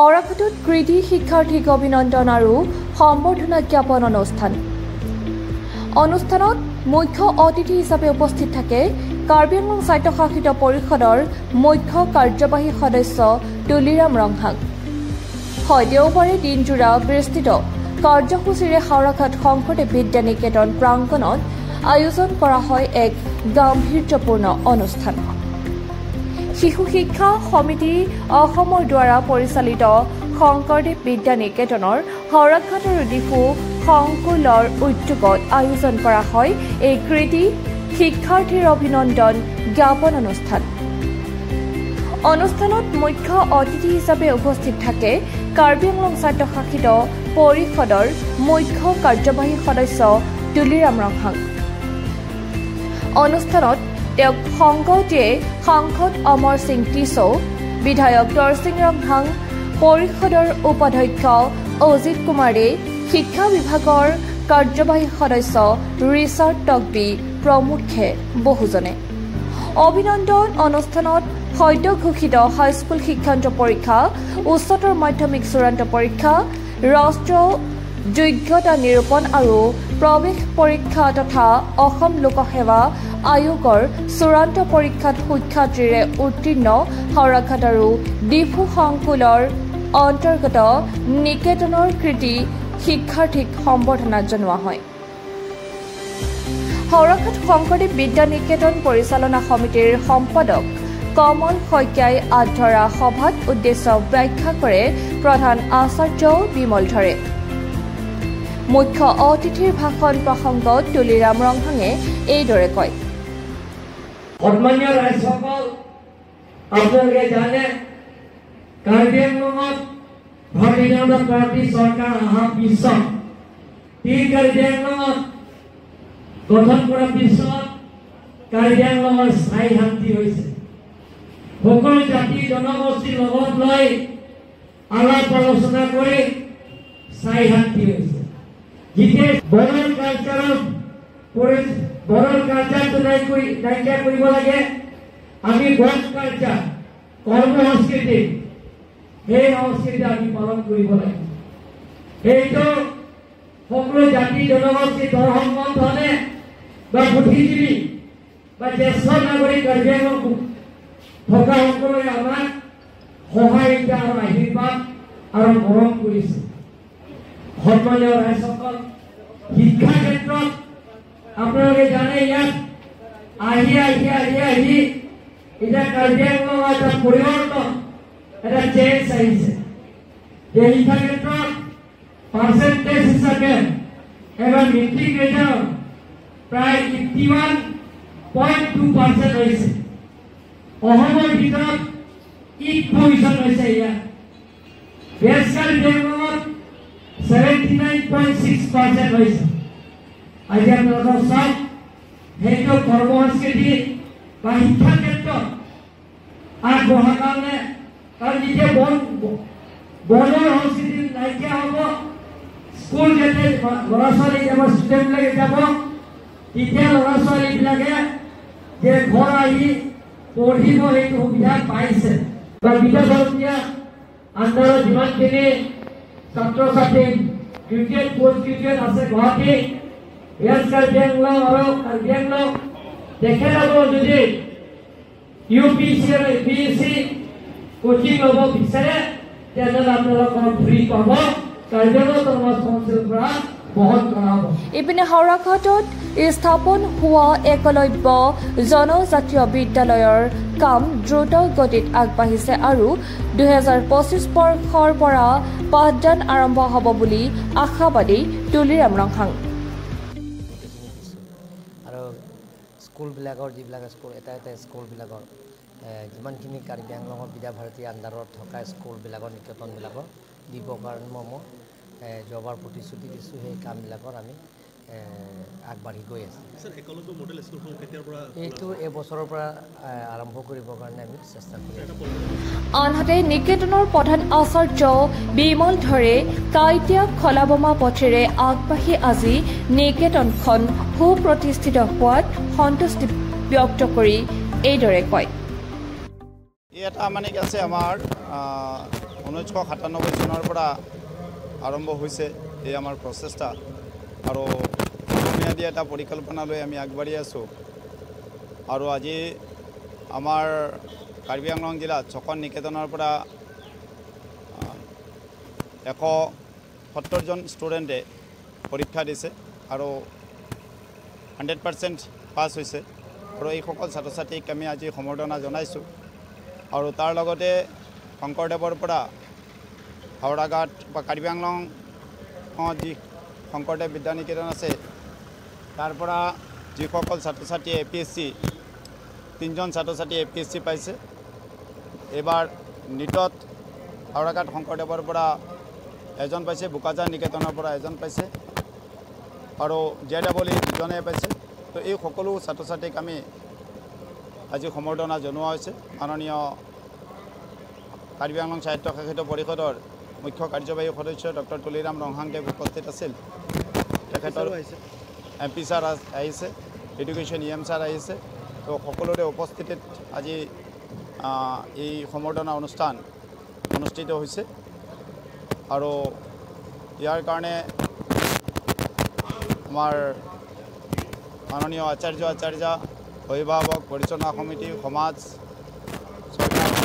অৰাঘাটত কৃতি শিক্ষাৰ্থীক অভিনন্দন আৰু সম্বৰ্ধনা জ্ঞাপন অনুষ্ঠান। অনুষ্ঠানত মুখ্য অতিথি হিচাপে উপস্থিত থাকে কাৰ্বি আংলং স্বায়ত্তশাসিত পৰিষদৰ মুখ্য কাৰ্যবাহী সদস্য তুলিৰাম ৰংহাং। হয় দেওবাৰে দিনজোৰা বিস্তৃত কাৰ্যসূচীৰে হাওৰাঘাট শংকৰদেৱ বিদ্যা নিকেতন প্ৰাংগণত আয়োজন কৰা হয় এক গাম্ভীৰ্যপূৰ্ণ অনুষ্ঠান। শিশু শিক্ষা সমিতি অসমৰ দ্বাৰা পৰিচালিত শংকৰদেৱ বিদ্যা নিকেতনৰ হাওৰাঘাট আৰু ডিফু সংকুলৰ উদ্যোগত আয়োজন কৰা হয়। এই কৃতি শিক্ষাৰ্থীৰ অভিনন্দন জ্ঞাপন অনুষ্ঠান। অনুষ্ঠানত মুখ্য অতিথি হিচাপে উপস্থিত থাকে কাৰ্বি আংলং স্বায়ত্তশাসিত পৰিষদৰ মুখ্য কাৰ্যবাহী সদস্য তুলিৰাম ৰংহাং। অনুষ্ঠানত তেওঁক সংগ দিয়ে সাংসদ অমৰ সিং টিছৌ বিধায়ক দৰসিং ৰংহাং পৰিষদৰ উপাধ্যক্ষ অজিত কুমাৰে শিক্ষা বিভাগৰ কাৰ্যবাহী সদস্য ৰিচাৰ্ড টকবি প্ৰমুখ্যে বহুজনে। অভিনন্দন অনুষ্ঠানত সদ্য ঘোষিত হাইস্কুল শিক্ষান্ত পৰীক্ষা উচ্চতৰ মাধ্যমিক চূড়ান্ত পৰীক্ষা ৰাষ্ট্ৰীয় যোগ্যতা নিৰূপণ আৰু প্ৰৱেশ পৰীক্ষা তথা অসম লোকসেৱা আয়োগৰ চূড়ান্ত পৰীক্ষাত সুখ্যাতিৰে উত্তীৰ্ণ হাওৰাঘাট আৰু ডিফু সংকুলৰ অন্তৰ্গত নিকেতনৰ কৃতি শিক্ষাৰ্থীক সম্বৰ্ধনা জনোৱা হয়। হাওৰাঘাট শংকৰদেৱ বিদ্যা নিকেতন পৰিচালনা সমিতিৰ সম্পাদক কমল শইকীয়াই আগধৰা সভাত উদ্দেশ্য ব্যাখ্যা কৰে প্ৰধান আচাৰ্য বিমল ধৰে। মুখ্য অতিথিৰ ভাষণ প্ৰসংগত তুলিৰাম ৰংহাঙে এইদৰে কয়। সন্মানীয় ৰাইজসকল আপোনালোকে জানে কাৰ্বি আংলঙত ভাৰতীয় পাৰ্টী চৰকাৰ অহাৰ পিছত টি কাৰ্বি আংলঙত গঠন কৰাৰ পিছত কাৰ্বি আংলঙৰ স্থায়ী শান্তি হৈছে। সকলো জাতি জনগোষ্ঠীৰ লগত লৈ আলাপ আলোচনা কৰি স্থায়ী শান্তি হৈছে। যেতিয়া বৰণ কালচাৰত বৰণ কালচাৰটো কৰি নাইকিয়া কৰিব লাগে। আমি বন কালচাৰ কৰ্ম সংস্কৃতি সেই সংস্কৃতি আমি পালন কৰিব লাগে। সেইটো সকলো জাতি জনগোষ্ঠী দৰ্শন বন্ধনে বা বুদ্ধিজীৱী বা জ্যেষ্ঠ নাগৰিক আংলং থকা সকলোৱে আমাক সহায়িকা আৰু আশীৰ্বাদ আৰু মৰম কৰিছে। সন্মানীয় ৰাইজসকল শিক্ষা ক্ষেত্ৰত আপোনালোকে জানে ইয়াত আহি আহি আহি আহি এতিয়া কাৰ্বি এটা পৰিৱৰ্তন এটা চেঞ্জ আহিছে যে শিক্ষা ক্ষেত্ৰত পাৰ্চেণ্টেজ হিচাপে এবাৰ মেট্ৰিক ৰিজাল্ট প্ৰায় fifty one point two percent হৈছে। অসমৰ ভিতৰত ইট পজিশ্যন হৈছে ইয়াত বেচকাৰী বেংগলত আজি আপোনালোকৰ চাওক সেইটো কৰ্ম সংস্কৃতি বা শিক্ষা ক্ষেত্ৰত আগবঢ়াৰ কাৰণে কাৰণ যেতিয়া বন বনৰ সংস্কৃতি নাইকিয়া হ'ব স্কুল যেতিয়া ল'ৰা ছোৱালী যাব ষ্টুডেণ্টবিলাকে যাব তেতিয়া ল'ৰা ছোৱালীবিলাকে যে ঘৰ আহি পঢ়িব সেইটো সুবিধা পাইছে। বা বিদ্যাধৰ্মীয় আণ্ডাৰত যিমানখিনি আংলং তেখেতসকল যদি ইউ পি চি আৰু পি এছ চি কোচিং ল'ব বিচাৰে তেনেহ'লে আপোনালোকৰ পৰা ইপিনে হাওৰাঘাটত স্থাপন হোৱা একলব্য জনজাতীয় বিদ্যালয়ৰ কাম দ্ৰুত গতিত আগবাঢ়িছে আৰু দুহেজাৰ পঁচিছ বৰ্ষৰ পৰা পাঠদান আৰম্ভ হ'ব বুলি আশাবাদী তুলিৰাম ৰংহাং। আৰু স্কুলবিলাকৰ যিবিলাক স্কুল এটা এটা স্কুলবিলাকৰ যিমানখিনি কাৰ্বি আংলঙৰ বিদ্যাভাৰতী আণ্ডাৰত থকা স্কুলবিলাকৰ নিকেতনবিলাকৰ দিবৰ কাৰণে মই যোৱাবাৰ প্ৰতিশ্ৰুতি দিছোঁ সেই কামবিলাকৰ আমি আগবাঢ়ি গৈ আছোঁ। এইটো এইবছৰৰ পৰা আৰম্ভ কৰিবৰ কাৰণে আমি চেষ্টা কৰি আছোঁ। আনহাতে নিকেতনৰ প্ৰধান আচাৰ্য বিমল ধৰে কাইটীয়া খলাবমা পথেৰে আগবাঢ়ি আজি নিকেতনখন সুপ্ৰতিষ্ঠিত হোৱাত সন্তুষ্টি ব্যক্ত কৰি এইদৰে কয়। এটা মানে কি আছে আমাৰ ঊনৈছশ সাতানব্বৈ চনৰ পৰা আৰম্ভ হৈছে এই আমাৰ প্ৰচেষ্টা। আৰু বুনিয়াদী এটা পৰিকল্পনা লৈ আমি আগবাঢ়ি আছোঁ। আৰু আজি আমাৰ কাৰ্বি আংলং জিলাত ছখন নিকেতনৰ পৰা এশ সত্তৰজন ষ্টুডেণ্টে পৰীক্ষা দিছে আৰু হাণ্ড্ৰেড পাৰ্চেণ্ট পাছ হৈছে। আৰু এইসকল ছাত্ৰ ছাত্ৰীক আমি আজি সম্বৰ্ধনা জনাইছোঁ। আৰু তাৰ লগতে শংকৰদেৱৰ পৰা হাওৰাঘাট বা কাৰ্বি আংলঙত যি শংকৰদেৱ বিদ্যানিকেতন আছে তাৰ পৰা যিসকল ছাত্ৰ ছাত্ৰীয়ে এ পি এছ চি তিনিজন ছাত্ৰ ছাত্ৰীয়ে এ পি এছ চি পাইছে। এইবাৰ নীটত শংকৰদেৱৰ পৰা এজন পাইছে বোকাজাৰ নিকেতনৰ পৰা এজন পাইছে আৰু জে ডাবল দুজনে পাইছে। তো এই সকলো ছাত্ৰ ছাত্ৰীক আমি আজি সম্বৰ্ধনা জনোৱা হৈছে। মাননীয় কাৰ্বি আংলং সাহিত্য শাসিত পৰিষদৰ মুখ্য কাৰ্যবাহী সদস্য ডক্টৰ তুলিৰাম ৰংহাংদেৱ উপস্থিত আছিল। তেখেতৰ এম পি ছাৰ আহিছে এডুকেশ্যন ই এম ছাৰ আহিছে। তো সকলোৰে উপস্থিতিত আজি এই সম্বৰ্ধনা অনুষ্ঠান অনুষ্ঠিত হৈছে। আৰু ইয়াৰ কাৰণে আমাৰ মাননীয় আচাৰ্য আচাৰ্যা অভিভাৱক পৰিচালনা সমিতি সমাজ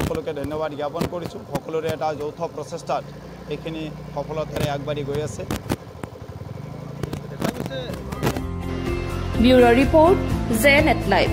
সকলোকে ধন্যবাদ জ্ঞাপন কৰিছোঁ। সকলোৰে এটা যৌথ প্ৰচেষ্টাত এইখিনি সফলতাৰে আগবাঢ়ি গৈ আছে। Bureau' report J net live.